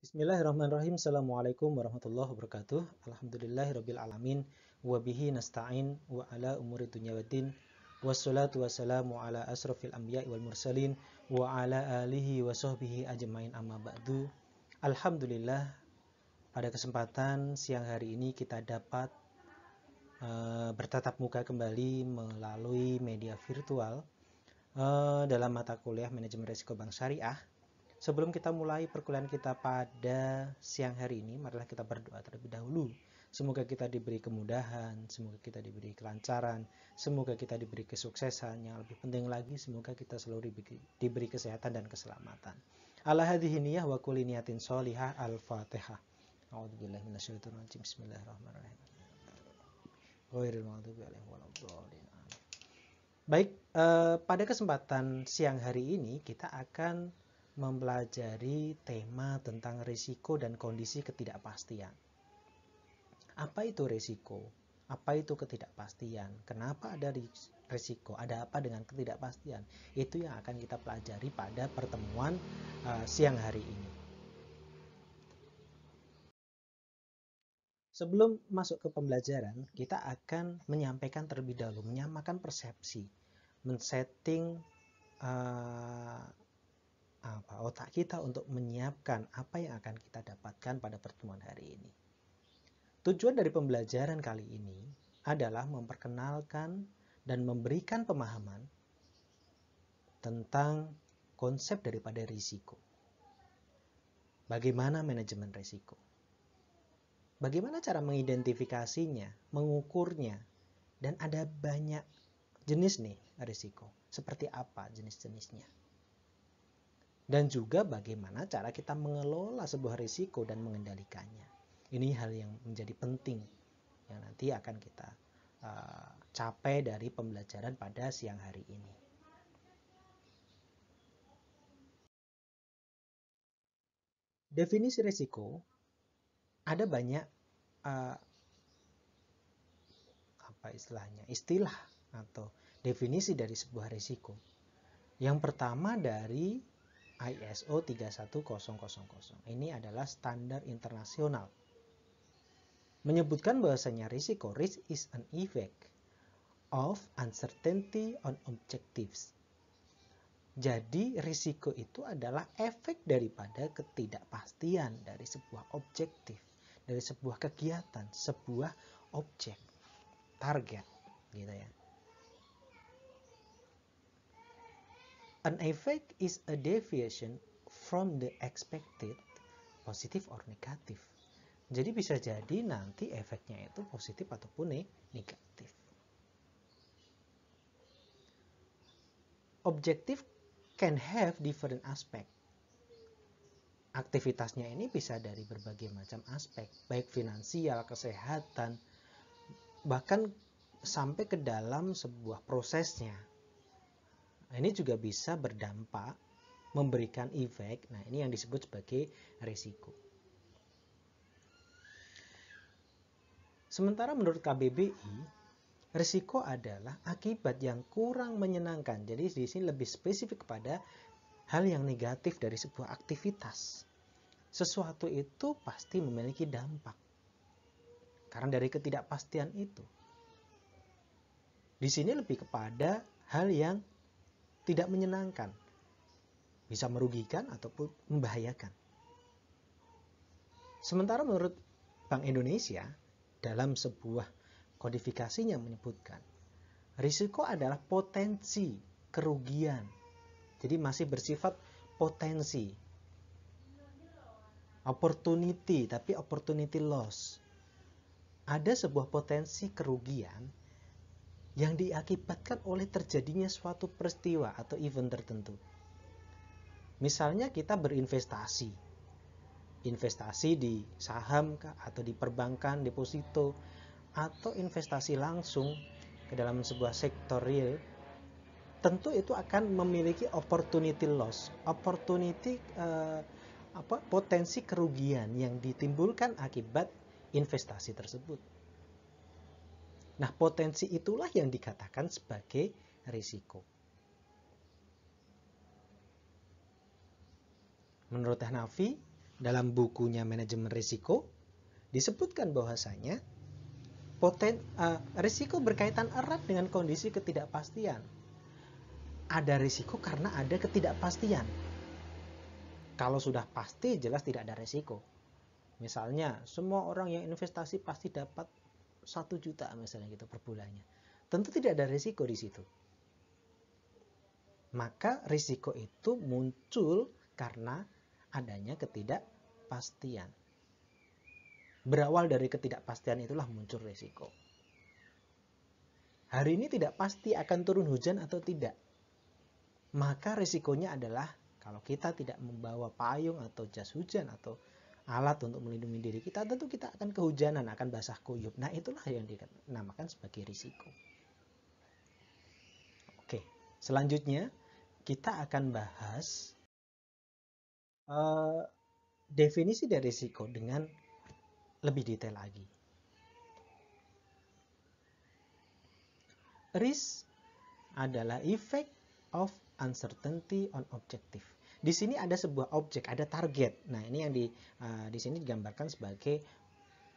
Bismillahirrahmanirrahim. Assalamualaikum warahmatullahi wabarakatuh. Alhamdulillahirabbil alamin wa bihi nasta'in wa ala umuri dunya waddin. Wassalatu wassalamu ala asrafil anbiya'i wal mursalin wa ala alihi wa sahbihi ajmain amma ba'du. Alhamdulillah pada kesempatan siang hari ini kita dapat uh, bertatap muka kembali melalui media virtual uh, dalam mata kuliah manajemen risiko bank syariah Sebelum kita mulai perkuliahan kita pada siang hari ini, marilah kita berdoa terlebih dahulu. Semoga kita diberi kemudahan, semoga kita diberi kelancaran, semoga kita diberi kesuksesan. Yang lebih penting lagi, semoga kita selalu diberi, diberi kesehatan dan keselamatan. Ala hadhihi niyah wa kulli niyatin sholihah al-fatihah. A'udzubillahi Bismillahirrahmanirrahim. Ghairil maghdubi. Baik, eh, pada kesempatan siang hari ini kita akan mempelajari tema tentang risiko dan kondisi ketidakpastian. Apa itu risiko? Apa itu ketidakpastian? Kenapa ada risiko? Ada apa dengan ketidakpastian? Itu yang akan kita pelajari pada pertemuan uh, siang hari ini. Sebelum masuk ke pembelajaran, kita akan menyampaikan terlebih dahulu, menyamakan persepsi, men-setting uh, apa otak kita untuk menyiapkan apa yang akan kita dapatkan pada pertemuan hari ini. Tujuan dari pembelajaran kali ini adalah memperkenalkan dan memberikan pemahaman tentang konsep daripada risiko. Bagaimana manajemen risiko? Bagaimana cara mengidentifikasinya, mengukurnya, dan ada banyak jenis nih risiko. Seperti apa jenis-jenisnya? Dan juga bagaimana cara kita mengelola sebuah risiko dan mengendalikannya. Ini hal yang menjadi penting yang nanti akan kita uh, capai dari pembelajaran pada siang hari ini. Definisi risiko ada banyak uh, apa istilahnya istilah atau definisi dari sebuah risiko. Yang pertama dari ISO 31000. Ini adalah standar internasional. Menyebutkan bahwasanya risiko risk is an effect of uncertainty on objectives. Jadi risiko itu adalah efek daripada ketidakpastian dari sebuah objektif, dari sebuah kegiatan, sebuah objek, target, gitu ya. An effect is a deviation from the expected positive or negative. Jadi bisa jadi nanti efeknya itu positif ataupun negatif. Objektif can have different aspect. Aktivitasnya ini bisa dari berbagai macam aspek, baik finansial, kesehatan, bahkan sampai ke dalam sebuah prosesnya, Nah, ini juga bisa berdampak memberikan efek. Nah, ini yang disebut sebagai risiko. Sementara menurut KBBI, risiko adalah akibat yang kurang menyenangkan. Jadi di sini lebih spesifik kepada hal yang negatif dari sebuah aktivitas. Sesuatu itu pasti memiliki dampak. Karena dari ketidakpastian itu. Di sini lebih kepada hal yang tidak menyenangkan, bisa merugikan ataupun membahayakan. Sementara menurut Bank Indonesia, dalam sebuah kodifikasinya menyebutkan, risiko adalah potensi kerugian. Jadi masih bersifat potensi. Opportunity, tapi opportunity loss. Ada sebuah potensi kerugian yang diakibatkan oleh terjadinya suatu peristiwa atau event tertentu. Misalnya kita berinvestasi, investasi di saham atau di perbankan, deposito, atau investasi langsung ke dalam sebuah sektor real, tentu itu akan memiliki opportunity loss, opportunity uh, apa potensi kerugian yang ditimbulkan akibat investasi tersebut. Nah, potensi itulah yang dikatakan sebagai risiko. Menurut Hanafi, dalam bukunya manajemen risiko disebutkan bahwasanya poten uh, risiko berkaitan erat dengan kondisi ketidakpastian. Ada risiko karena ada ketidakpastian. Kalau sudah pasti jelas tidak ada risiko. Misalnya semua orang yang investasi pasti dapat satu juta misalnya gitu per bulannya. Tentu tidak ada risiko di situ. Maka risiko itu muncul karena adanya ketidakpastian. Berawal dari ketidakpastian itulah muncul risiko. Hari ini tidak pasti akan turun hujan atau tidak. Maka risikonya adalah kalau kita tidak membawa payung atau jas hujan atau alat untuk melindungi diri kita, tentu kita akan kehujanan, akan basah kuyup. Nah, itulah yang dinamakan sebagai risiko. Oke, selanjutnya kita akan bahas uh, definisi dari risiko dengan lebih detail lagi. Risk adalah effect of uncertainty on objective. Di sini ada sebuah objek, ada target. Nah, ini yang di uh, di sini digambarkan sebagai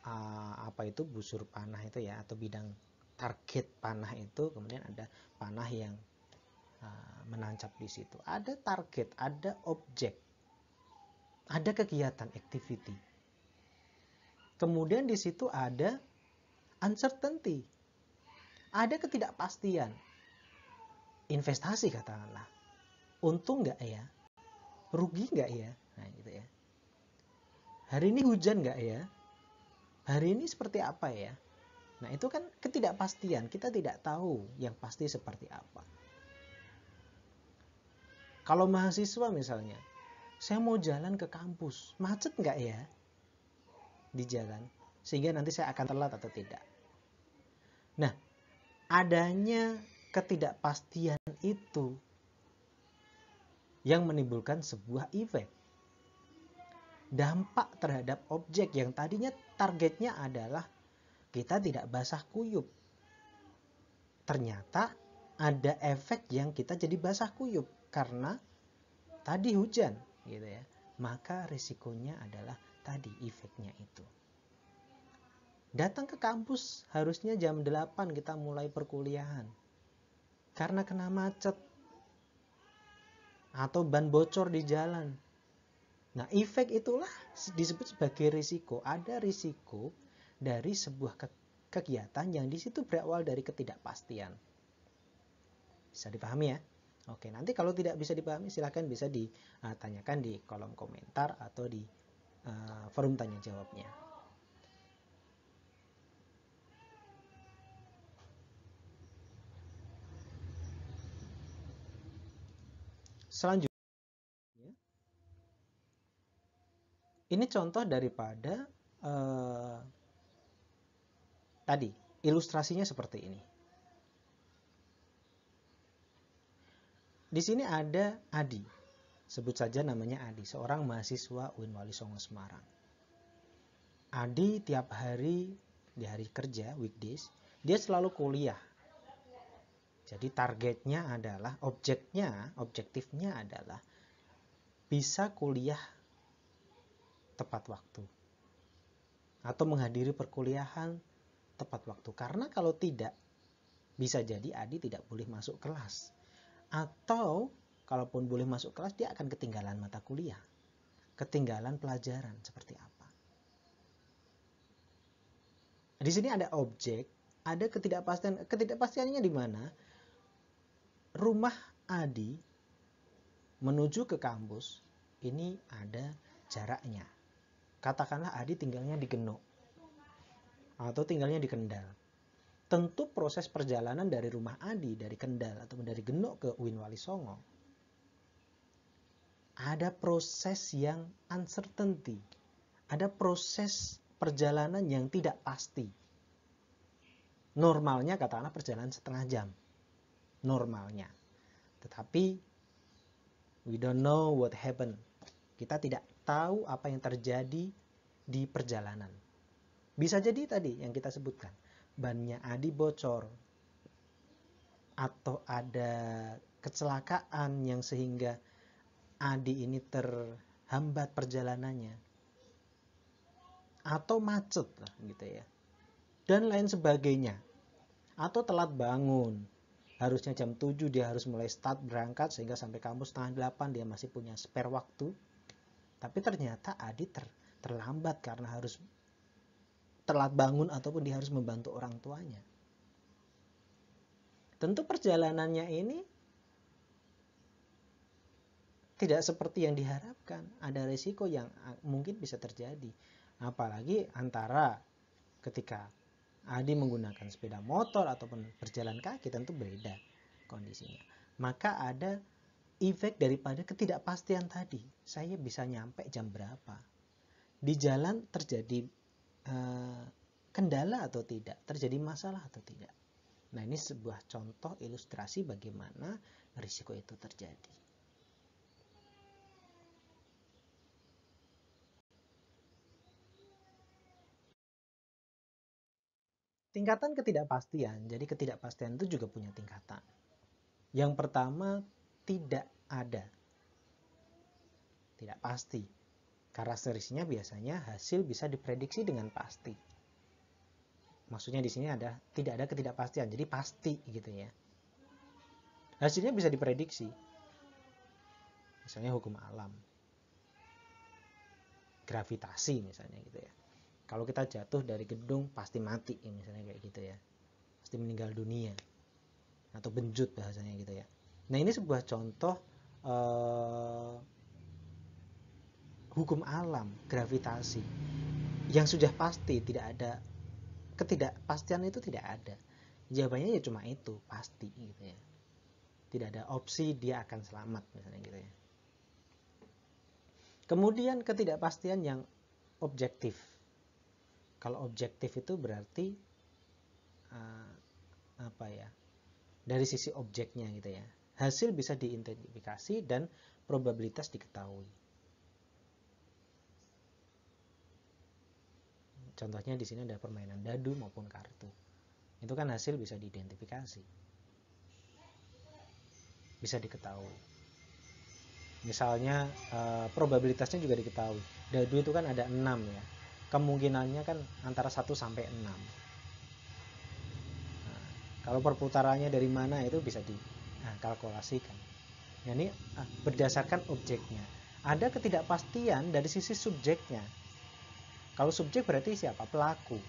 uh, apa itu busur panah itu ya atau bidang target panah itu, kemudian ada panah yang uh, menancap di situ. Ada target, ada objek. Ada kegiatan, activity Kemudian di situ ada uncertainty. Ada ketidakpastian. Investasi katakanlah. Untung nggak ya? Rugi nggak ya? Nah gitu ya. Hari ini hujan nggak ya? Hari ini seperti apa ya? Nah itu kan ketidakpastian. Kita tidak tahu yang pasti seperti apa. Kalau mahasiswa misalnya, saya mau jalan ke kampus, macet nggak ya? di jalan sehingga nanti saya akan telat atau tidak. Nah, adanya ketidakpastian itu yang menimbulkan sebuah efek. Dampak terhadap objek yang tadinya targetnya adalah kita tidak basah kuyup. Ternyata ada efek yang kita jadi basah kuyup karena tadi hujan gitu ya. Maka risikonya adalah tadi efeknya itu. Datang ke kampus harusnya jam 8 kita mulai perkuliahan. Karena kena macet atau ban bocor di jalan. Nah, efek itulah disebut sebagai risiko. Ada risiko dari sebuah kegiatan yang di situ berawal dari ketidakpastian. Bisa dipahami ya? Oke, nanti kalau tidak bisa dipahami silahkan bisa ditanyakan di kolom komentar atau di uh, forum tanya jawabnya. Selanjutnya, ini contoh daripada uh, tadi ilustrasinya seperti ini. Di sini ada Adi. Sebut saja namanya Adi, seorang mahasiswa UIN Wali Songo Semarang. Adi tiap hari di hari kerja, weekdays, dia selalu kuliah. Jadi targetnya adalah, objeknya, objektifnya adalah bisa kuliah tepat waktu. Atau menghadiri perkuliahan tepat waktu. Karena kalau tidak, bisa jadi Adi tidak boleh masuk kelas. Atau kalaupun boleh masuk kelas dia akan ketinggalan mata kuliah ketinggalan pelajaran seperti apa di sini ada objek ada ketidakpastian ketidakpastiannya di mana rumah Adi menuju ke kampus ini ada jaraknya. Katakanlah Adi tinggalnya di Genuk atau tinggalnya di Kendal. Tentu proses perjalanan dari rumah Adi dari Kendal atau dari Genuk ke Uin Wali Songo ada proses yang uncertainty, ada proses perjalanan yang tidak pasti. Normalnya katakanlah perjalanan setengah jam, normalnya. Tetapi we don't know what happened. Kita tidak tahu apa yang terjadi di perjalanan. Bisa jadi tadi yang kita sebutkan, bannya Adi bocor atau ada kecelakaan yang sehingga Adi ini terhambat perjalanannya. atau macet lah gitu ya dan lain sebagainya atau telat bangun harusnya jam 7 dia harus mulai start berangkat sehingga sampai kampus setengah 8 dia masih punya spare waktu tapi ternyata Adi ter, terlambat karena harus telat bangun ataupun dia harus membantu orang tuanya tentu perjalanannya ini tidak seperti yang diharapkan. Ada risiko yang mungkin bisa terjadi. Apalagi antara ketika Adi menggunakan sepeda motor ataupun berjalan kaki tentu beda kondisinya. Maka ada efek daripada ketidakpastian tadi. Saya bisa nyampe jam berapa? Di jalan terjadi uh, kendala atau tidak? Terjadi masalah atau tidak? Nah, ini sebuah contoh ilustrasi bagaimana risiko itu terjadi. Tingkatan ketidakpastian, jadi ketidakpastian itu juga punya tingkatan. Yang pertama, tidak ada. Tidak pasti. Karakteristiknya biasanya hasil bisa diprediksi dengan pasti. Maksudnya di sini ada tidak ada ketidakpastian, jadi pasti gitu ya. Hasilnya bisa diprediksi. Misalnya hukum alam. Gravitasi misalnya gitu ya kalau kita jatuh dari gedung pasti mati ya misalnya kayak gitu ya. Pasti meninggal dunia. Atau benjut bahasanya gitu ya. Nah ini sebuah contoh uh, hukum alam gravitasi yang sudah pasti tidak ada ketidakpastian itu tidak ada. Jawabannya ya cuma itu pasti gitu ya. Tidak ada opsi dia akan selamat misalnya gitu ya. Kemudian ketidakpastian yang objektif kalau objektif itu berarti uh, apa ya? Dari sisi objeknya gitu ya. Hasil bisa diidentifikasi dan probabilitas diketahui. Contohnya di sini ada permainan dadu maupun kartu. Itu kan hasil bisa diidentifikasi. Bisa diketahui. Misalnya uh, probabilitasnya juga diketahui. Dadu itu kan ada 6 ya kemungkinannya kan antara 1 sampai 6. Nah, kalau perputarannya dari mana itu bisa dikalkulasikan. Nah, ini ah, berdasarkan objeknya. Ada ketidakpastian dari sisi subjeknya. Kalau subjek berarti siapa? Pelaku.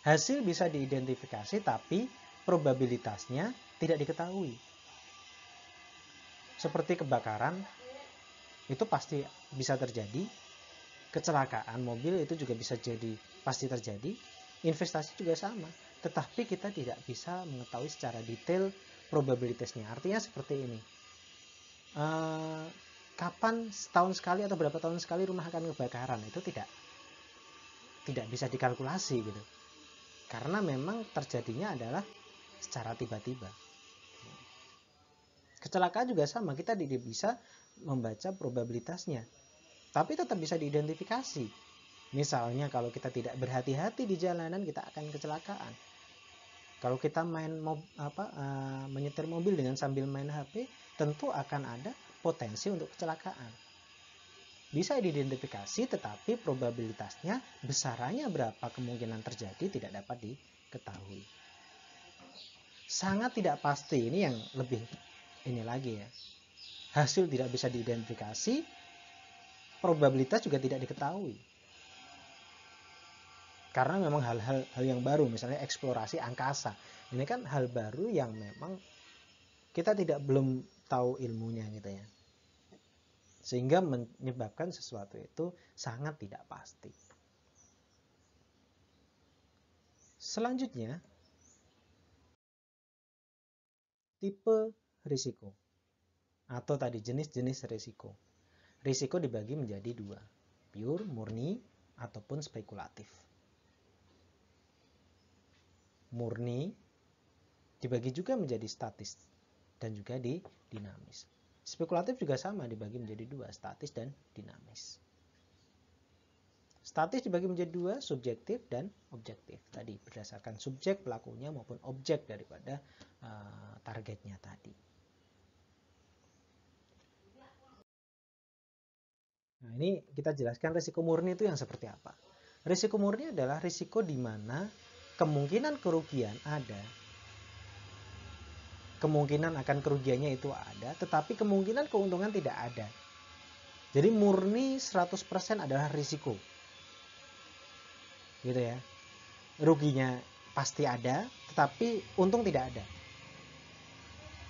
Hasil bisa diidentifikasi tapi probabilitasnya tidak diketahui. Seperti kebakaran, itu pasti bisa terjadi. Kecelakaan mobil itu juga bisa jadi pasti terjadi. Investasi juga sama. Tetapi kita tidak bisa mengetahui secara detail probabilitasnya. Artinya seperti ini. Uh, kapan setahun sekali atau berapa tahun sekali rumah akan kebakaran? Itu tidak tidak bisa dikalkulasi gitu. Karena memang terjadinya adalah secara tiba-tiba. Kecelakaan juga sama. Kita tidak bisa membaca probabilitasnya. Tapi tetap bisa diidentifikasi. Misalnya kalau kita tidak berhati-hati di jalanan kita akan kecelakaan. Kalau kita main mob, apa uh, menyetir mobil dengan sambil main HP, tentu akan ada potensi untuk kecelakaan. Bisa diidentifikasi tetapi probabilitasnya besarannya berapa kemungkinan terjadi tidak dapat diketahui. Sangat tidak pasti ini yang lebih ini lagi ya hasil tidak bisa diidentifikasi, probabilitas juga tidak diketahui. Karena memang hal-hal hal yang baru, misalnya eksplorasi angkasa. Ini kan hal baru yang memang kita tidak belum tahu ilmunya gitu ya. Sehingga menyebabkan sesuatu itu sangat tidak pasti. Selanjutnya, tipe risiko atau tadi jenis-jenis risiko. Risiko dibagi menjadi dua, pure, murni, ataupun spekulatif. Murni dibagi juga menjadi statis dan juga di dinamis. Spekulatif juga sama dibagi menjadi dua, statis dan dinamis. Statis dibagi menjadi dua, subjektif dan objektif. Tadi berdasarkan subjek pelakunya maupun objek daripada uh, targetnya tadi. Nah, ini kita jelaskan risiko murni itu yang seperti apa. Risiko murni adalah risiko di mana kemungkinan kerugian ada, kemungkinan akan kerugiannya itu ada, tetapi kemungkinan keuntungan tidak ada. Jadi murni 100% adalah risiko. Gitu ya. Ruginya pasti ada, tetapi untung tidak ada.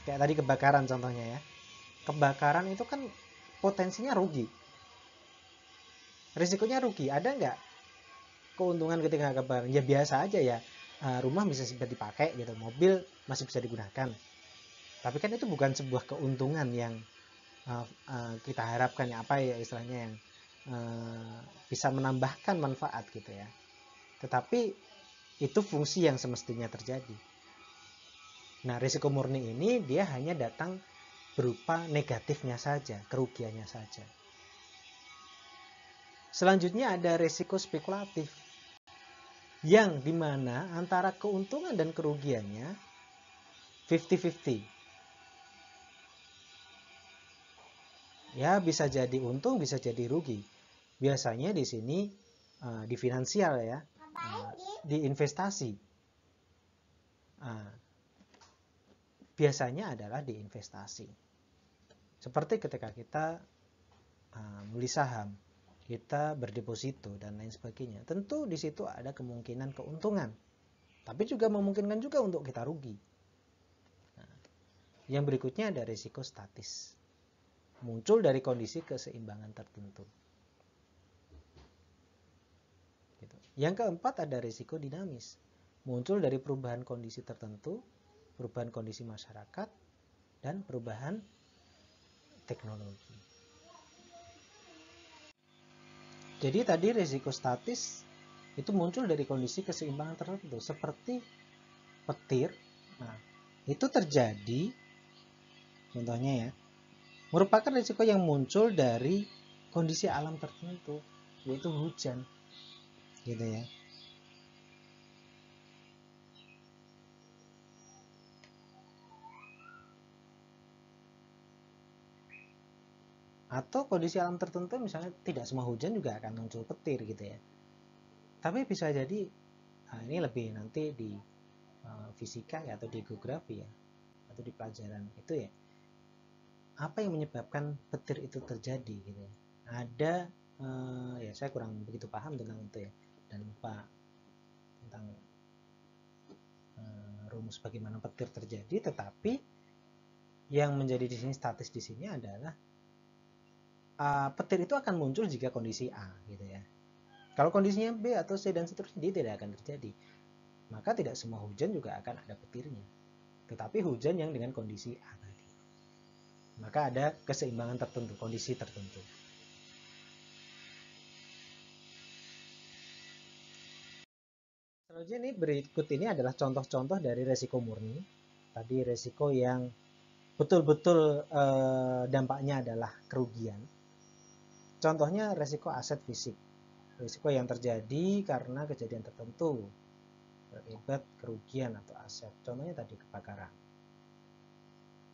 Kayak tadi kebakaran contohnya ya. Kebakaran itu kan potensinya rugi. Risikonya rugi. Ada nggak keuntungan ketika kebakaran? Ya biasa aja ya. Eh, rumah bisa bisa dipakai gitu, mobil masih bisa digunakan. Tapi kan itu bukan sebuah keuntungan yang uh, uh, kita harapkan ya apa ya istilahnya yang bisa menambahkan manfaat gitu ya tetapi itu fungsi yang semestinya terjadi nah risiko murni ini dia hanya datang berupa negatifnya saja kerugiannya saja selanjutnya ada risiko spekulatif yang di mana antara keuntungan dan kerugiannya 50-50 ya bisa jadi untung bisa jadi rugi. Biasanya di sini uh, di finansial ya uh, di investasi. Uh, biasanya adalah di investasi. Seperti ketika kita uh, beli saham kita berdeposito dan lain sebagainya tentu di situ ada kemungkinan keuntungan tapi juga memungkinkan juga untuk kita rugi nah, yang berikutnya ada risiko statis muncul dari kondisi keseimbangan tertentu. Gitu. Yang keempat ada risiko dinamis, muncul dari perubahan kondisi tertentu, perubahan kondisi masyarakat, dan perubahan teknologi. Jadi tadi risiko statis itu muncul dari kondisi keseimbangan tertentu seperti petir. Nah, itu terjadi contohnya ya merupakan risiko yang muncul dari kondisi alam tertentu yaitu hujan gitu ya atau kondisi alam tertentu misalnya tidak semua hujan juga akan muncul petir gitu ya. Tapi bisa jadi nah ini lebih nanti di uh, fisika ya atau di geografi ya atau di pelajaran itu ya. Apa yang menyebabkan petir itu terjadi gitu ya. Ada uh, ya saya kurang begitu paham tentang itu ya dan lupa tentang uh, rumus bagaimana petir terjadi. Tetapi yang menjadi di sini statis di sini adalah uh, petir itu akan muncul jika kondisi A gitu ya. Kalau kondisinya B atau C dan seterusnya dia tidak akan terjadi. Maka tidak semua hujan juga akan ada petirnya. Tetapi hujan yang dengan kondisi A maka ada keseimbangan tertentu, kondisi tertentu. Selanjutnya ini berikut ini adalah contoh-contoh dari resiko murni. Tadi resiko yang betul-betul eh, dampaknya adalah kerugian. Contohnya resiko aset fisik. Resiko yang terjadi karena kejadian tertentu berakibat kerugian atau aset. Contohnya tadi kebakaran,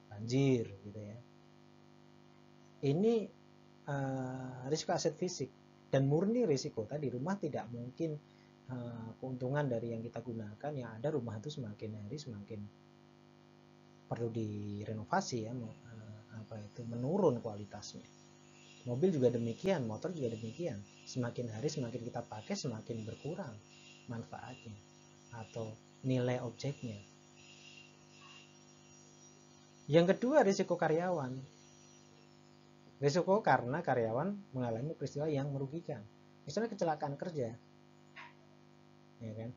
banjir gitu ya. Ini uh, risiko aset fisik dan murni risiko. Tadi rumah tidak mungkin uh, keuntungan dari yang kita gunakan. Yang ada rumah itu semakin hari semakin perlu direnovasi ya uh, apa itu menurun kualitasnya mobil juga demikian motor juga demikian semakin hari semakin kita pakai semakin berkurang manfaatnya atau nilai objeknya yang kedua risiko karyawan Risiko karena karyawan mengalami peristiwa yang merugikan. Misalnya kecelakaan kerja. Ya kan?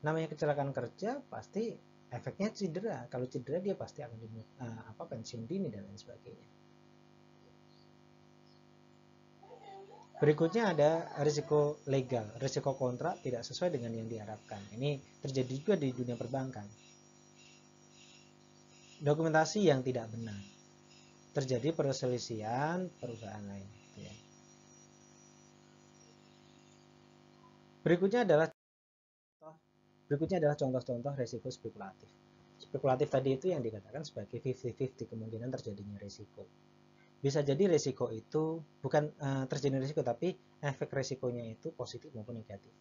Namanya kecelakaan kerja pasti efeknya cedera. Kalau cedera dia pasti akan dimut, uh, apa pensiun dini dan lain sebagainya. Berikutnya ada risiko legal, risiko kontrak tidak sesuai dengan yang diharapkan. Ini terjadi juga di dunia perbankan. Dokumentasi yang tidak benar terjadi perselisihan perusahaan lain. Gitu ya. Berikutnya adalah berikutnya adalah contoh-contoh resiko spekulatif. Spekulatif tadi itu yang dikatakan sebagai 50-50 kemungkinan terjadinya resiko. Bisa jadi risiko itu bukan uh, terjadi risiko tapi efek risikonya itu positif maupun negatif.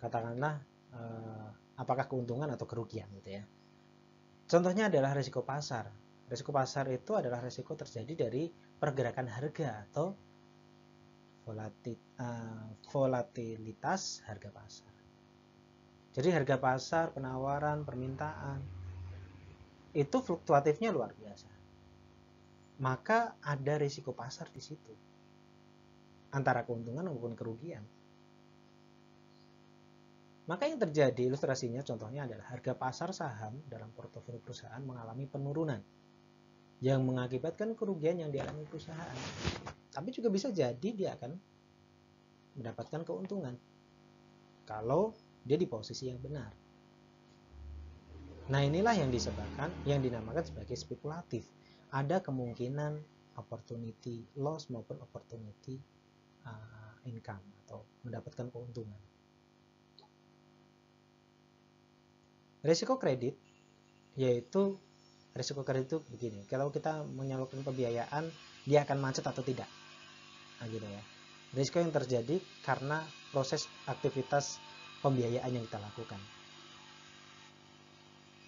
Katakanlah uh, apakah keuntungan atau kerugian gitu ya. Contohnya adalah risiko pasar. Risiko pasar itu adalah risiko terjadi dari pergerakan harga atau uh, volatilitas harga pasar. Jadi harga pasar, penawaran, permintaan itu fluktuatifnya luar biasa maka ada risiko pasar di situ antara keuntungan maupun kerugian. Maka yang terjadi ilustrasinya contohnya adalah harga pasar saham dalam portofolio perusahaan mengalami penurunan yang mengakibatkan kerugian yang dialami perusahaan. Tapi juga bisa jadi dia akan mendapatkan keuntungan kalau dia di posisi yang benar. Nah, inilah yang disebabkan yang dinamakan sebagai spekulatif ada kemungkinan opportunity loss maupun opportunity uh, income atau mendapatkan keuntungan. Risiko kredit yaitu risiko kredit itu begini, kalau kita menyalurkan pembiayaan dia akan macet atau tidak. Nah, gitu ya. Risiko yang terjadi karena proses aktivitas pembiayaan yang kita lakukan.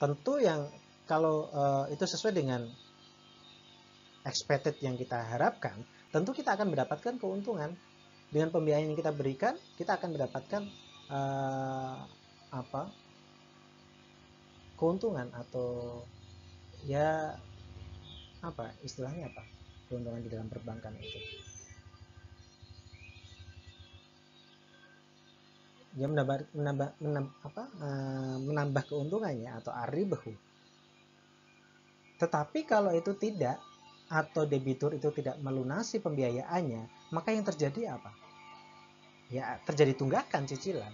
Tentu yang kalau uh, itu sesuai dengan expected yang kita harapkan, tentu kita akan mendapatkan keuntungan. Dengan pembiayaan yang kita berikan, kita akan mendapatkan uh, apa? keuntungan atau ya apa istilahnya apa keuntungan di dalam perbankan itu ya menambah menambah menambah apa uh, menambah keuntungannya atau aribahu tetapi kalau itu tidak atau debitur itu tidak melunasi pembiayaannya, maka yang terjadi apa? Ya, terjadi tunggakan cicilan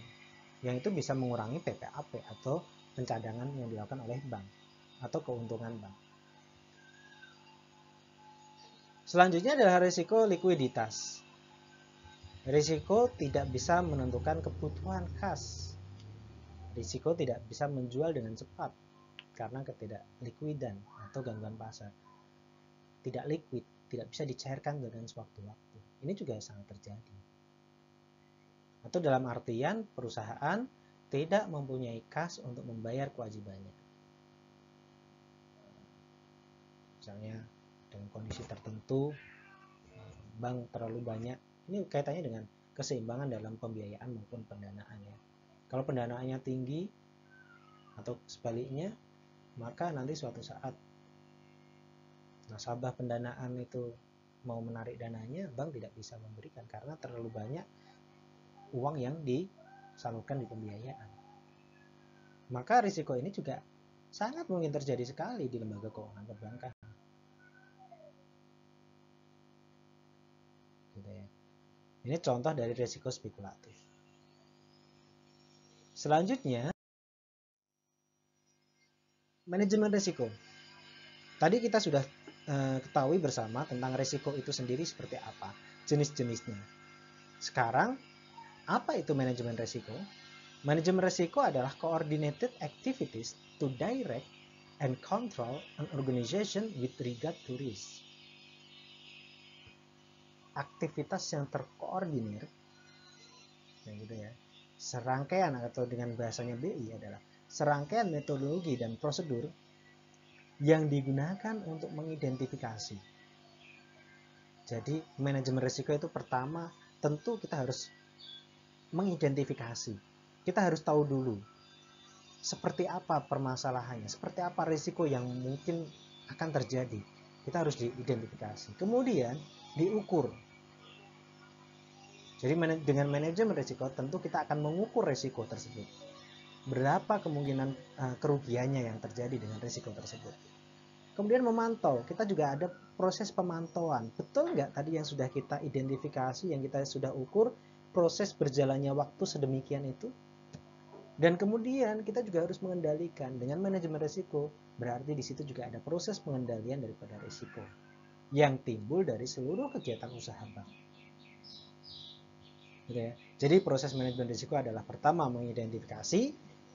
yang itu bisa mengurangi PPAP atau pencadangan yang dilakukan oleh bank atau keuntungan bank. Selanjutnya adalah risiko likuiditas. Risiko tidak bisa menentukan kebutuhan khas. Risiko tidak bisa menjual dengan cepat karena ketidaklikuidan atau gangguan pasar tidak liquid, tidak bisa dicairkan dengan sewaktu-waktu. Ini juga sangat terjadi. Atau dalam artian perusahaan tidak mempunyai kas untuk membayar kewajibannya. Misalnya dengan kondisi tertentu bank terlalu banyak. Ini kaitannya dengan keseimbangan dalam pembiayaan maupun pendanaan ya. Kalau pendanaannya tinggi atau sebaliknya, maka nanti suatu saat nasabah pendanaan itu mau menarik dananya, bank tidak bisa memberikan karena terlalu banyak uang yang disalurkan di pembiayaan. Maka risiko ini juga sangat mungkin terjadi sekali di lembaga keuangan perbankan. Gitu ya. Ini contoh dari risiko spekulatif. Selanjutnya, manajemen risiko. Tadi kita sudah Eh, ketahui bersama tentang risiko itu sendiri seperti apa, jenis-jenisnya. Sekarang, apa itu manajemen risiko? Manajemen risiko adalah coordinated activities to direct and control an organization with regard to risk. Aktivitas yang terkoordinir, ya gitu ya, serangkaian atau dengan bahasanya BI adalah serangkaian metodologi dan prosedur yang digunakan untuk mengidentifikasi. Jadi manajemen risiko itu pertama tentu kita harus mengidentifikasi. Kita harus tahu dulu seperti apa permasalahannya, seperti apa risiko yang mungkin akan terjadi. Kita harus diidentifikasi. Kemudian diukur. Jadi dengan manajemen risiko tentu kita akan mengukur risiko tersebut berapa kemungkinan uh, kerugiannya yang terjadi dengan risiko tersebut. Kemudian memantau, kita juga ada proses pemantauan. Betul nggak tadi yang sudah kita identifikasi, yang kita sudah ukur, proses berjalannya waktu sedemikian itu? Dan kemudian kita juga harus mengendalikan dengan manajemen risiko. Berarti di situ juga ada proses pengendalian daripada risiko yang timbul dari seluruh kegiatan usaha bank. Gitu ya. Jadi proses manajemen risiko adalah pertama mengidentifikasi,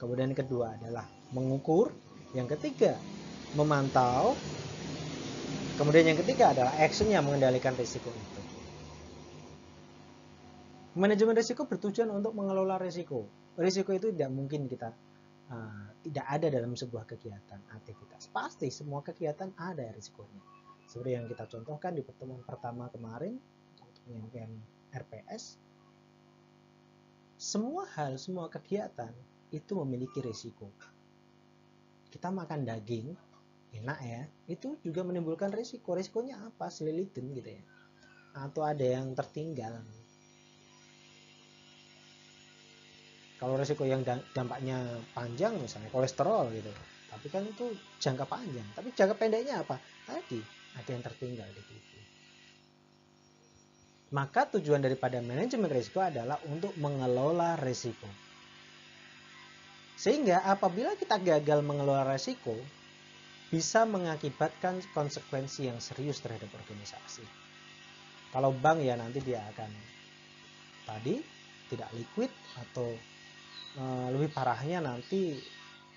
Kemudian kedua adalah mengukur. Yang ketiga, memantau. Kemudian yang ketiga adalah actionnya mengendalikan risiko itu. Manajemen risiko bertujuan untuk mengelola risiko. Risiko itu tidak mungkin kita uh, tidak ada dalam sebuah kegiatan, aktivitas. Pasti semua kegiatan ada risikonya. Seperti yang kita contohkan di pertemuan pertama kemarin untuk penyampaian RPS, semua hal, semua kegiatan itu memiliki risiko. Kita makan daging, enak ya, itu juga menimbulkan risiko. Risikonya apa? Selilitin gitu ya. Atau ada yang tertinggal, kalau resiko yang dampaknya panjang misalnya kolesterol gitu tapi kan itu jangka panjang tapi jangka pendeknya apa tadi ada yang tertinggal di TV maka tujuan daripada manajemen risiko adalah untuk mengelola risiko sehingga apabila kita gagal mengelola risiko bisa mengakibatkan konsekuensi yang serius terhadap organisasi. Kalau bank ya nanti dia akan tadi tidak liquid atau uh, lebih parahnya nanti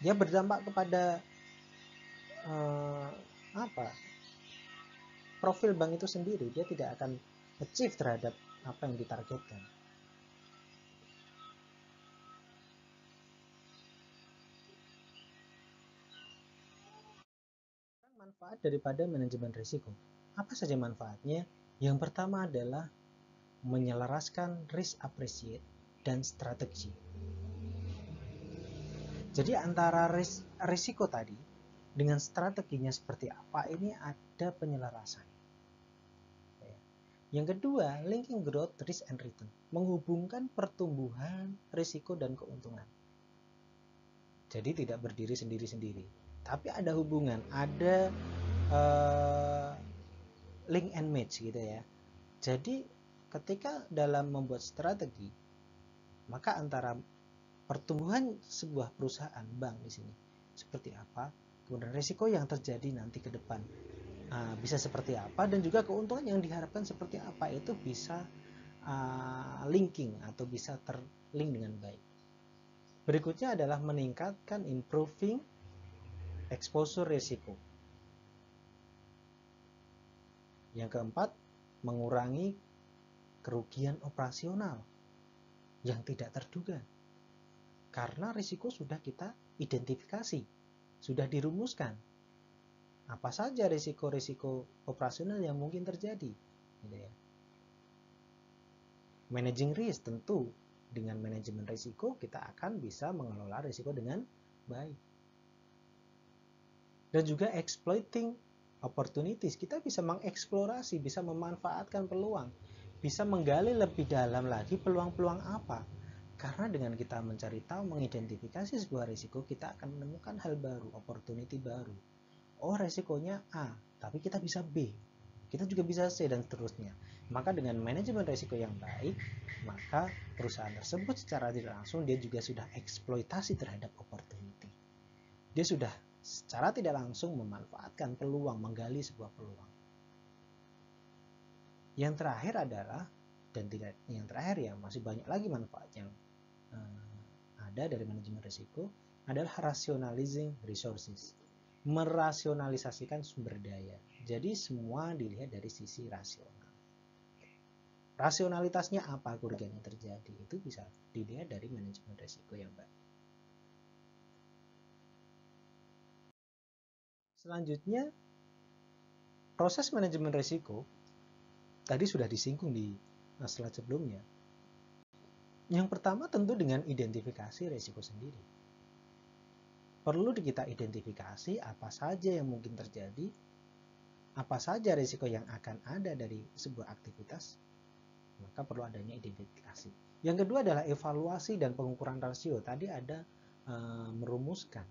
dia berdampak kepada uh, apa profil bank itu sendiri. Dia tidak akan achieve terhadap apa yang ditargetkan manfaat daripada manajemen risiko apa saja manfaatnya yang pertama adalah menyelaraskan risk appreciate dan strategi jadi antara ris risiko tadi dengan strateginya seperti apa ini ada penyelarasan. Ya. Yang kedua, linking growth, risk and return. Menghubungkan pertumbuhan, risiko, dan keuntungan. Jadi tidak berdiri sendiri-sendiri. Tapi ada hubungan, ada uh, link and match gitu ya. Jadi ketika dalam membuat strategi, maka antara pertumbuhan sebuah perusahaan bank di sini seperti apa, kemudian risiko yang terjadi nanti ke depan uh, bisa seperti apa dan juga keuntungan yang diharapkan seperti apa itu bisa uh, linking atau bisa terlink dengan baik. Berikutnya adalah meningkatkan improving exposure risiko. Yang keempat, mengurangi kerugian operasional yang tidak terduga karena risiko sudah kita identifikasi, sudah dirumuskan. Apa saja risiko-risiko operasional yang mungkin terjadi. Gitu ya. Managing risk tentu dengan manajemen risiko kita akan bisa mengelola risiko dengan baik. Dan juga exploiting opportunities. Kita bisa mengeksplorasi, bisa memanfaatkan peluang, bisa menggali lebih dalam lagi peluang-peluang apa karena dengan kita mencari tahu, mengidentifikasi sebuah risiko, kita akan menemukan hal baru, opportunity baru. Oh, resikonya A, tapi kita bisa B. Kita juga bisa C dan seterusnya. Maka dengan manajemen risiko yang baik, maka perusahaan tersebut secara tidak langsung dia juga sudah eksploitasi terhadap opportunity. Dia sudah secara tidak langsung memanfaatkan peluang, menggali sebuah peluang. Yang terakhir adalah dan tidak yang terakhir ya masih banyak lagi manfaat yang uh, ada dari manajemen risiko adalah rationalizing resources. Merasionalisasikan sumber daya. Jadi semua dilihat dari sisi rasional. Rasionalitasnya apa kerugian yang terjadi itu bisa dilihat dari manajemen risiko yang baik. Selanjutnya, proses manajemen risiko tadi sudah disinggung di slide sebelumnya yang pertama tentu dengan identifikasi resiko sendiri. Perlu kita identifikasi apa saja yang mungkin terjadi, apa saja resiko yang akan ada dari sebuah aktivitas, maka perlu adanya identifikasi. Yang kedua adalah evaluasi dan pengukuran rasio. Tadi ada uh, merumuskan,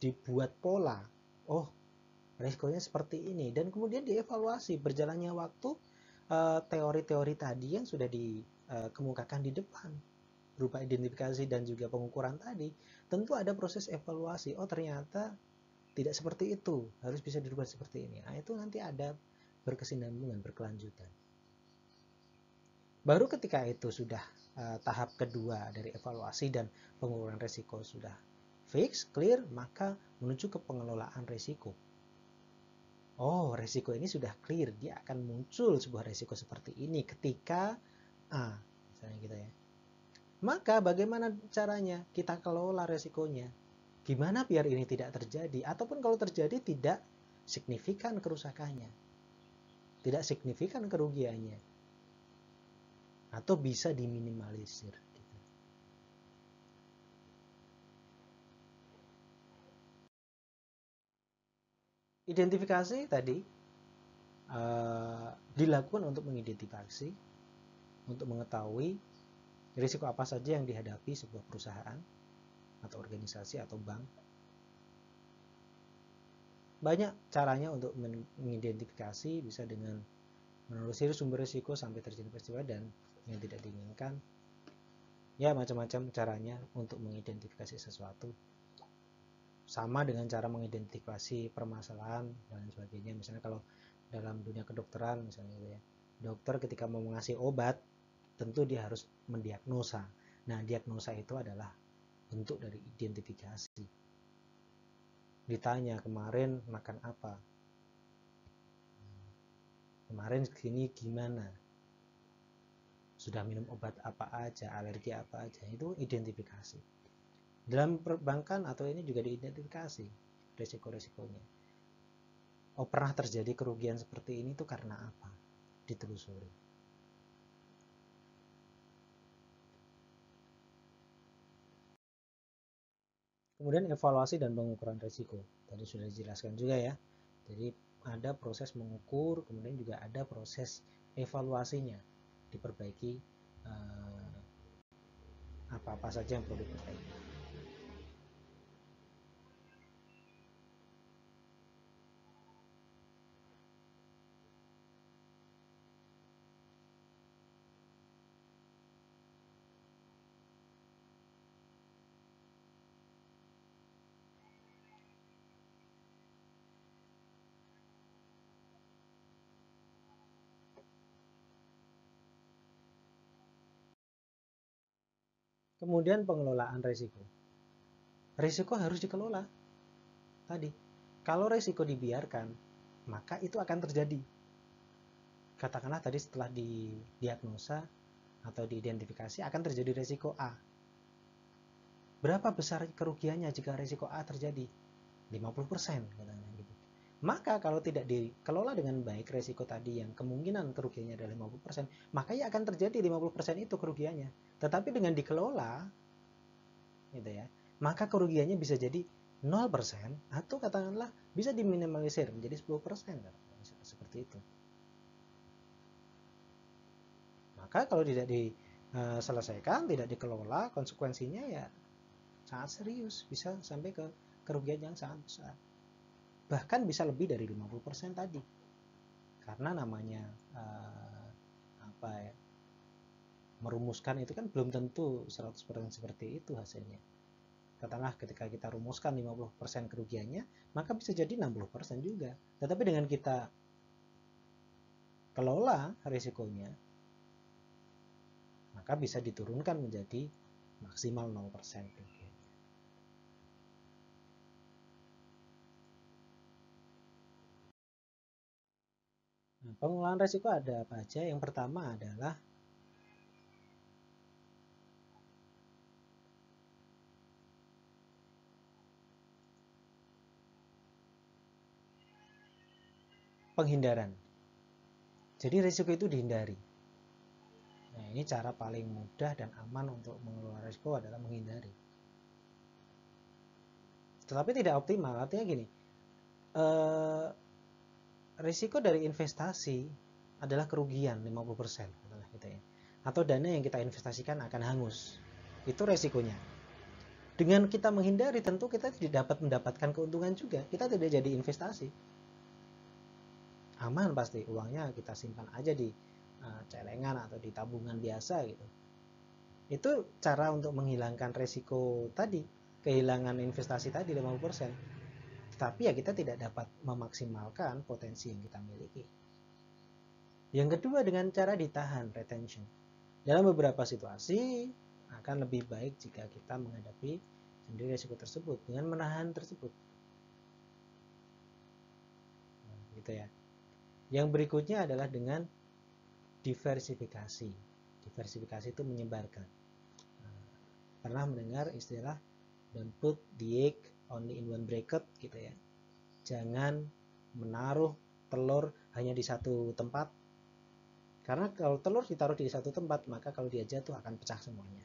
dibuat pola. Oh, resikonya seperti ini. Dan kemudian dievaluasi. Berjalannya waktu Eh, teori-teori tadi yang sudah dikemukakan di depan. Berupa identifikasi dan juga pengukuran tadi. Tentu ada proses evaluasi. Oh ternyata tidak seperti itu. Harus bisa dirubah seperti ini. Nah itu nanti ada berkesinambungan berkelanjutan. Baru ketika itu sudah uh, tahap kedua dari evaluasi dan pengukuran resiko sudah fix, clear, maka menuju ke pengelolaan resiko. Oh, resiko ini sudah clear, dia akan muncul sebuah resiko seperti ini ketika A, misalnya gitu ya. Maka bagaimana caranya kita kelola resikonya? Gimana biar ini tidak terjadi? Ataupun kalau terjadi tidak signifikan kerusakannya. Tidak signifikan kerugiannya. Atau bisa diminimalisir. Identifikasi tadi uh, dilakukan untuk mengidentifikasi, untuk mengetahui risiko apa saja yang dihadapi sebuah perusahaan atau organisasi atau bank. Banyak caranya untuk mengidentifikasi bisa dengan menelusuri sumber risiko sampai terjadi peristiwa dan yang tidak diinginkan. Ya, macam-macam caranya untuk mengidentifikasi sesuatu. Sama dengan cara mengidentifikasi permasalahan dan sebagainya. Misalnya kalau dalam dunia kedokteran misalnya gitu ya. Dokter ketika mau mengasih obat, tentu dia harus mendiagnosa. Nah, diagnosa itu adalah bentuk dari identifikasi. Ditanya kemarin makan apa? Kemarin segini gimana? Sudah minum obat apa aja, alergi apa aja, itu identifikasi. Dalam perbankan atau ini juga diidentifikasi resiko-resikonya. Oh pernah terjadi kerugian seperti ini tuh karena apa? Ditelusuri. Kemudian evaluasi dan pengukuran risiko. Tadi sudah dijelaskan juga ya. Jadi ada proses mengukur, kemudian juga ada proses evaluasinya. Diperbaiki eh, apa-apa saja yang perlu diperbaiki. Kemudian pengelolaan risiko. Risiko harus dikelola. Tadi, kalau risiko dibiarkan, maka itu akan terjadi. Katakanlah tadi setelah didiagnosa atau diidentifikasi akan terjadi risiko A. Berapa besar kerugiannya jika risiko A terjadi? 50% katanya. Maka kalau tidak dikelola dengan baik risiko tadi yang kemungkinan kerugiannya adalah 50%, maka ya akan terjadi 50% itu kerugiannya. Tetapi dengan dikelola, gitu ya, maka kerugiannya bisa jadi 0% atau katakanlah bisa diminimalisir menjadi 10%. Seperti itu. Maka kalau tidak diselesaikan, tidak dikelola, konsekuensinya ya sangat serius, bisa sampai ke kerugian yang sangat besar. Bahkan bisa lebih dari 50% tadi. Karena namanya uh, apa ya? merumuskan itu kan belum tentu 100% seperti itu hasilnya. Katakanlah ketika kita rumuskan 50% kerugiannya, maka bisa jadi 60% juga. Tetapi dengan kita kelola risikonya, maka bisa diturunkan menjadi maksimal 0% Nah, pengelolaan risiko ada apa aja? Yang pertama adalah penghindaran. Jadi risiko itu dihindari. Nah, ini cara paling mudah dan aman untuk mengelola risiko adalah menghindari. Tetapi tidak optimal, artinya gini, eh, risiko dari investasi adalah kerugian 50%, gitu ya. atau dana yang kita investasikan akan hangus. Itu resikonya. Dengan kita menghindari tentu kita tidak dapat mendapatkan keuntungan juga. Kita tidak jadi investasi aman pasti uangnya kita simpan aja di uh, celengan atau di tabungan biasa gitu itu cara untuk menghilangkan resiko tadi kehilangan investasi tadi 50% tapi ya kita tidak dapat memaksimalkan potensi yang kita miliki yang kedua dengan cara ditahan retention dalam beberapa situasi akan lebih baik jika kita menghadapi sendiri risiko tersebut dengan menahan tersebut. Nah, gitu ya. Yang berikutnya adalah dengan diversifikasi. Diversifikasi itu menyebarkan. Nah, pernah mendengar istilah don't put the egg only in one bracket gitu ya. Jangan menaruh telur hanya di satu tempat. Karena kalau telur ditaruh di satu tempat, maka kalau dia jatuh akan pecah semuanya.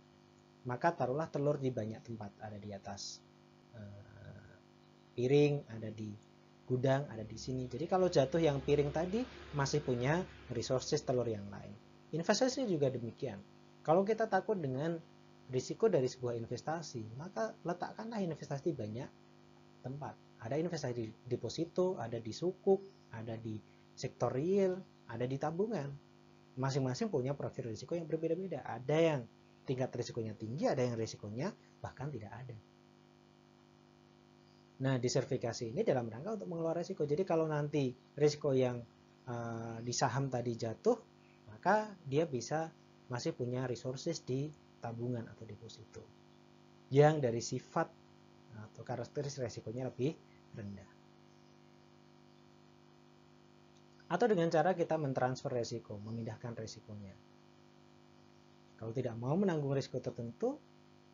Maka taruhlah telur di banyak tempat, ada di atas uh, piring, ada di gudang, ada di sini. Jadi kalau jatuh yang piring tadi masih punya resources telur yang lain. Investasi juga demikian. Kalau kita takut dengan risiko dari sebuah investasi, maka letakkanlah investasi banyak tempat. Ada investasi di deposito, ada di sukuk, ada di sektor real, ada di tabungan. Masing-masing punya profil risiko yang berbeda-beda. Ada yang tingkat risikonya tinggi, ada yang risikonya bahkan tidak ada. Nah, disertifikasi ini dalam rangka untuk mengelola risiko. Jadi kalau nanti risiko yang uh, di saham tadi jatuh, maka dia bisa masih punya resources di tabungan atau deposito yang dari sifat atau karakteristik resikonya lebih rendah. Atau dengan cara kita mentransfer resiko, memindahkan resikonya. Kalau tidak mau menanggung risiko tertentu,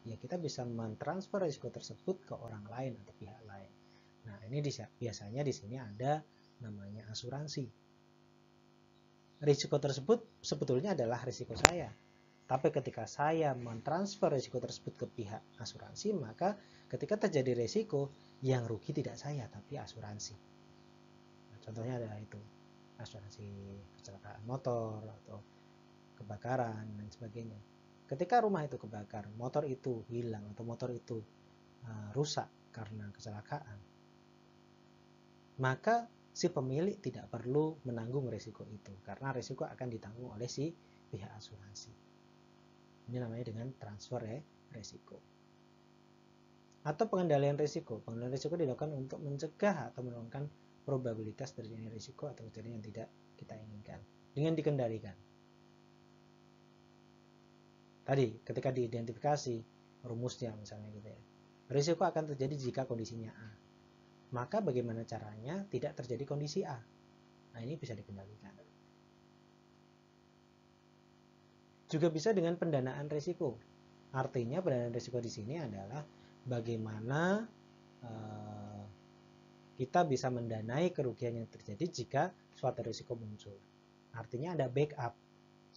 ya kita bisa mentransfer risiko tersebut ke orang lain atau pihak lain. Nah, ini biasanya di sini ada namanya asuransi. Risiko tersebut sebetulnya adalah risiko saya, tapi ketika saya mentransfer risiko tersebut ke pihak asuransi, maka ketika terjadi risiko, yang rugi tidak saya, tapi asuransi. Nah, contohnya adalah itu, asuransi kecelakaan motor atau kebakaran dan sebagainya. Ketika rumah itu kebakar, motor itu hilang atau motor itu uh, rusak karena kecelakaan, maka si pemilik tidak perlu menanggung risiko itu karena risiko akan ditanggung oleh si pihak asuransi. Ini namanya dengan transfer ya, resiko. Atau pengendalian risiko. Pengendalian risiko dilakukan untuk mencegah atau menurunkan probabilitas terjadinya risiko atau kejadian yang tidak kita inginkan dengan dikendalikan. Tadi ketika diidentifikasi rumusnya misalnya gitu ya. Risiko akan terjadi jika kondisinya A. Maka bagaimana caranya tidak terjadi kondisi A? Nah, ini bisa dikendalikan. Juga bisa dengan pendanaan risiko. Artinya pendanaan risiko di sini adalah bagaimana uh, kita bisa mendanai kerugian yang terjadi jika suatu risiko muncul. Artinya ada backup.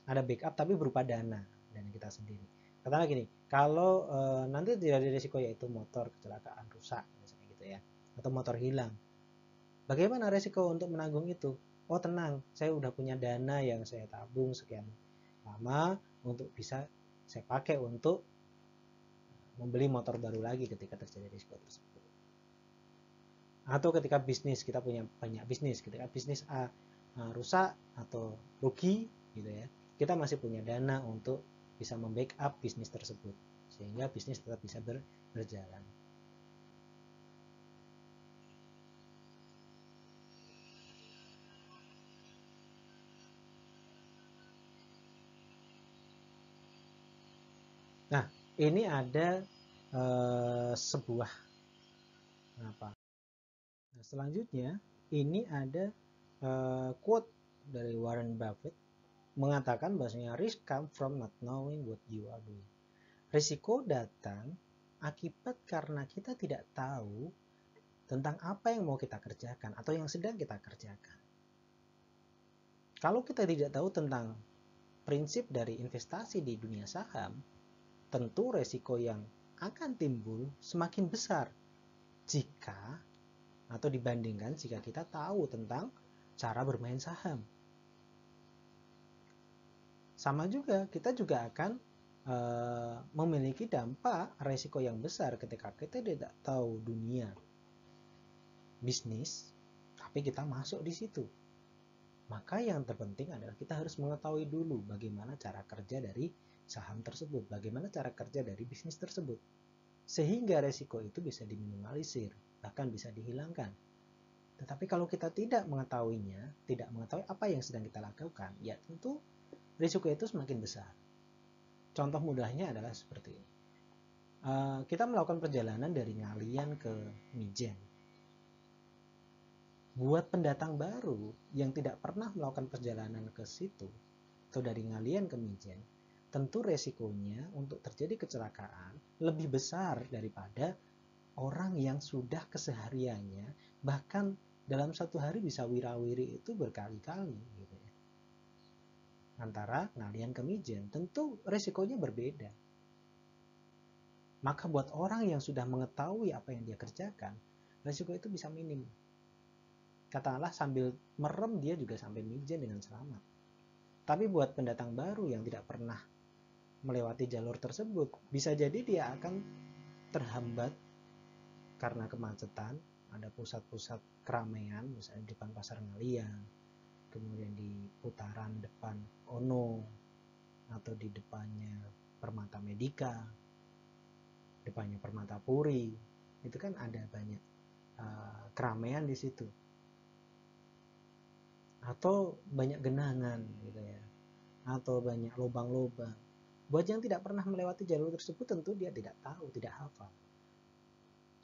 Ada backup tapi berupa dana dana kita sendiri. Katakanlah gini, kalau e, nanti terjadi risiko yaitu motor kecelakaan rusak misalnya gitu ya, atau motor hilang. Bagaimana risiko untuk menanggung itu? Oh tenang, saya udah punya dana yang saya tabung sekian lama untuk bisa saya pakai untuk membeli motor baru lagi ketika terjadi risiko tersebut. Atau ketika bisnis kita punya banyak bisnis, ketika bisnis A rusak atau rugi gitu ya, kita masih punya dana untuk bisa membackup bisnis tersebut sehingga bisnis tetap bisa ber, berjalan. Ini ada uh, sebuah apa? Nah, selanjutnya ini ada uh, quote dari Warren Buffett mengatakan bahwasanya risk come from not knowing what you are doing. Risiko datang akibat karena kita tidak tahu tentang apa yang mau kita kerjakan atau yang sedang kita kerjakan. Kalau kita tidak tahu tentang prinsip dari investasi di dunia saham, tentu resiko yang akan timbul semakin besar jika atau dibandingkan jika kita tahu tentang cara bermain saham. Sama juga, kita juga akan e, memiliki dampak resiko yang besar ketika kita tidak tahu dunia bisnis, tapi kita masuk di situ. Maka yang terpenting adalah kita harus mengetahui dulu bagaimana cara kerja dari saham tersebut, bagaimana cara kerja dari bisnis tersebut. Sehingga resiko itu bisa diminimalisir, bahkan bisa dihilangkan. Tetapi kalau kita tidak mengetahuinya, tidak mengetahui apa yang sedang kita lakukan, ya tentu risiko itu semakin besar. Contoh mudahnya adalah seperti ini. uh, kita melakukan perjalanan dari Ngalian ke Mijen. Buat pendatang baru yang tidak pernah melakukan perjalanan ke situ atau dari Ngalian ke Mijen, tentu resikonya untuk terjadi kecelakaan lebih besar daripada orang yang sudah kesehariannya bahkan dalam satu hari bisa wirawiri itu berkali-kali gitu ya. Antara Ngalian ke Mijen tentu resikonya berbeda maka buat orang yang sudah mengetahui apa yang dia kerjakan, resiko itu bisa minim. Katakanlah sambil merem dia juga sampai mijen dengan selamat. Tapi buat pendatang baru yang tidak pernah melewati jalur tersebut, bisa jadi dia akan terhambat karena kemacetan, ada pusat-pusat keramaian, misalnya di depan pasar ngalian, kemudian di putaran depan Ono, atau di depannya Permata Medika, depannya Permata Puri itu kan ada banyak uh, keramaian di situ atau banyak genangan gitu ya. Atau banyak lubang-lubang. Buat yang tidak pernah melewati jalur tersebut tentu dia tidak tahu tidak hafal.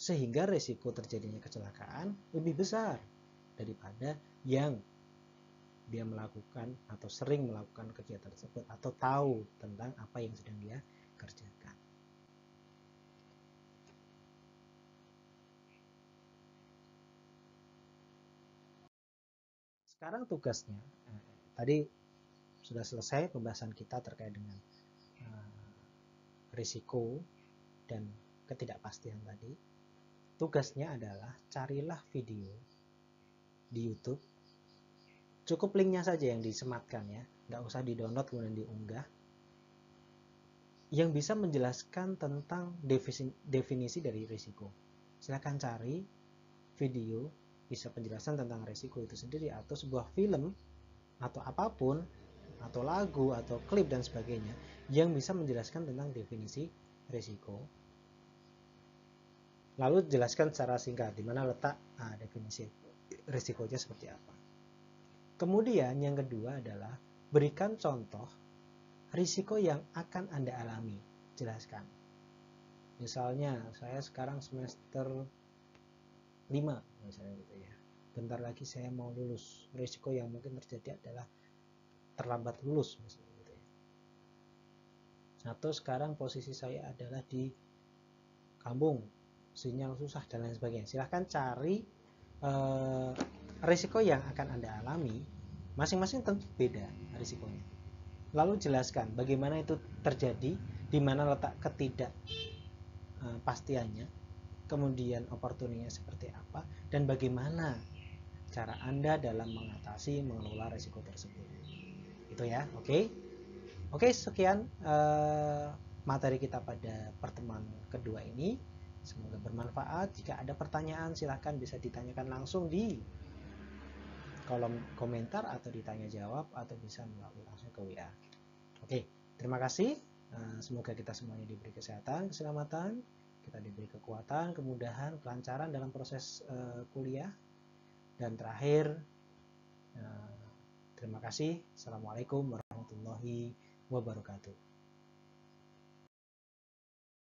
Sehingga resiko terjadinya kecelakaan lebih besar daripada yang dia melakukan atau sering melakukan kegiatan tersebut atau tahu tentang apa yang sedang dia kerjakan. Sekarang tugasnya, eh, tadi sudah selesai pembahasan kita terkait dengan eh, risiko dan ketidakpastian tadi. Tugasnya adalah carilah video di YouTube. Cukup linknya saja yang disematkan ya, nggak usah di-download kemudian diunggah. Yang bisa menjelaskan tentang definisi, definisi dari risiko. Silahkan cari video bisa penjelasan tentang resiko itu sendiri atau sebuah film atau apa pun atau lagu atau klip dan sebagainya yang bisa menjelaskan tentang definisi resiko. Lalu jelaskan secara singkat di mana letak ah, definisi resikonya seperti apa. Kemudian yang kedua adalah berikan contoh risiko yang akan Anda alami. Jelaskan. Misalnya saya sekarang semester 5 misalnya gitu ya. Bentar lagi saya mau lulus. Risiko yang mungkin terjadi adalah terlambat lulus misalnya gitu ya. Atau sekarang posisi saya adalah di kampung. Sinyal susah dan lain sebagainya. Silahkan cari eh, risiko yang akan anda alami. Masing-masing tentu beda risikonya. Lalu jelaskan bagaimana itu terjadi di mana letak ketidakpastiannya eh, kemudian opportunity seperti apa, dan bagaimana cara Anda dalam mengatasi mengelola risiko tersebut. Itu ya, oke? Okay? Oke, okay, sekian uh, materi kita pada pertemuan kedua ini. Semoga bermanfaat. Jika ada pertanyaan, silahkan bisa ditanyakan langsung di kolom komentar atau ditanya jawab atau bisa melalui langsung ke WA. Oke, terima kasih. Uh, semoga kita semuanya diberi kesehatan, keselamatan, kita diberi kekuatan, kemudahan, kelancaran dalam proses uh, kuliah. Dan terakhir, uh, terima kasih. Assalamualaikum warahmatullahi wabarakatuh.